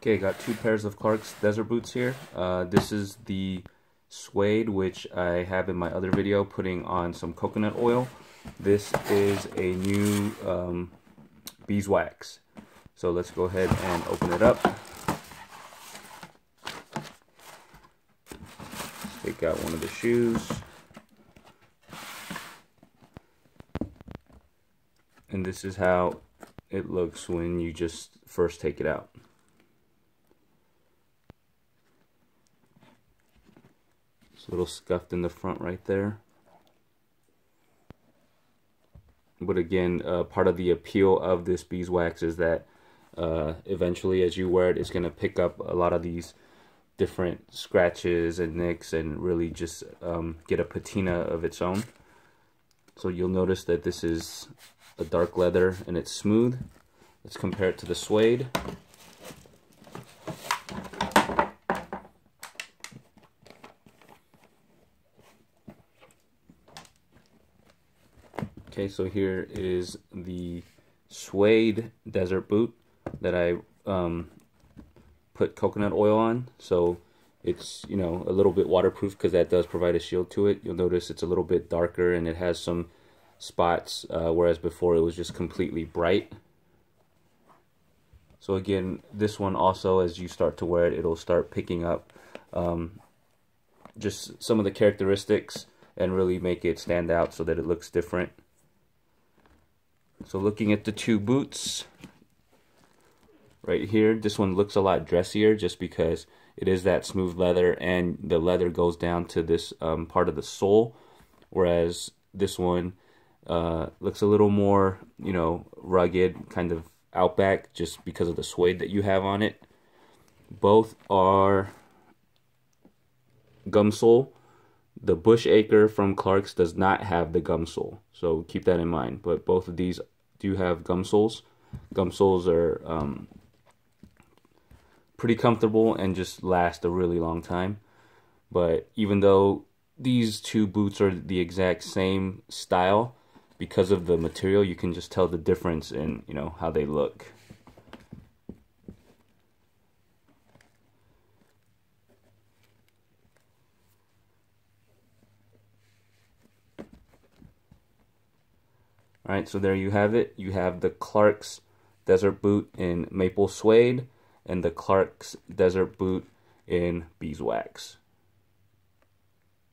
Okay, got two pairs of Clarks Desert Boots here. Uh, this is the suede, which I have in my other video, putting on some coconut oil. This is a new um, beeswax. So let's go ahead and open it up. take out one of the shoes. And this is how it looks when you just first take it out. Little scuffed in the front right there. But again, uh, part of the appeal of this beeswax is that uh, eventually as you wear it, it's going to pick up a lot of these different scratches and nicks and really just um, get a patina of its own. So you'll notice that this is a dark leather and it's smooth. Let's compare it to the suede. Okay, so here is the suede desert boot that I um, put coconut oil on. So it's, you know, a little bit waterproof because that does provide a shield to it. You'll notice it's a little bit darker and it has some spots, uh, whereas before it was just completely bright. So again, this one also, as you start to wear it, it'll start picking up um, just some of the characteristics and really make it stand out so that it looks different. So looking at the two boots right here, this one looks a lot dressier just because it is that smooth leather and the leather goes down to this um, part of the sole, whereas this one uh, looks a little more, you know, rugged, kind of outback just because of the suede that you have on it. Both are gum sole the Bushacre from Clarks does not have the gum sole, so keep that in mind. But both of these do have gum soles. Gum soles are um, pretty comfortable and just last a really long time. But even though these two boots are the exact same style, because of the material, you can just tell the difference in you know how they look. Alright, so there you have it. You have the Clarks Desert Boot in Maple Suede and the Clarks Desert Boot in Beeswax.